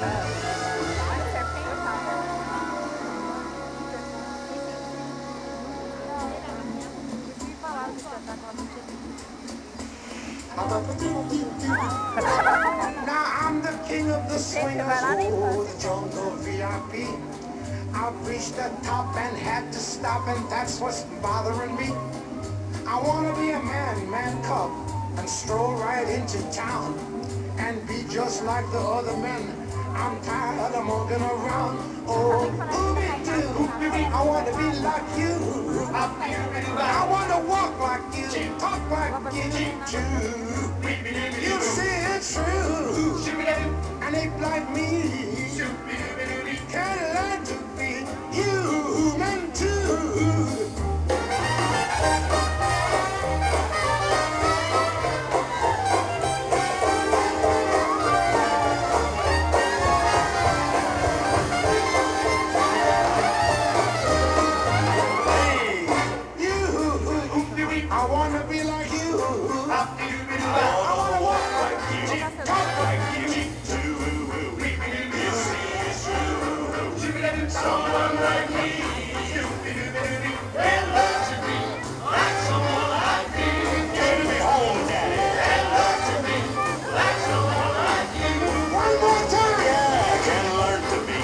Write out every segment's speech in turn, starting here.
now I'm the king of the swingers, oh, the jungle VIP. I reached the top and had to stop, and that's what's bothering me. I wanna be a man, man cub, and stroll right into town, and be just like the other men. I'm tired of monkeying around. Oh, ooby doo, I wanna be like you. I wanna walk like you, talk like you too. You see it's true, and they like me. Can't learn to be human too. Wanna be like you. I wanna walk like you, talk like you. Someone like me. And learn to be like someone like me. Take me home, Daddy. And learn to be like someone like you. One more time. Yeah, I can learn to be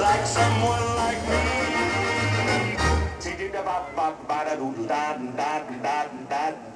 like someone like me. Tiddy-da-ba-ba-ba-da-doo-da-da bad, bad,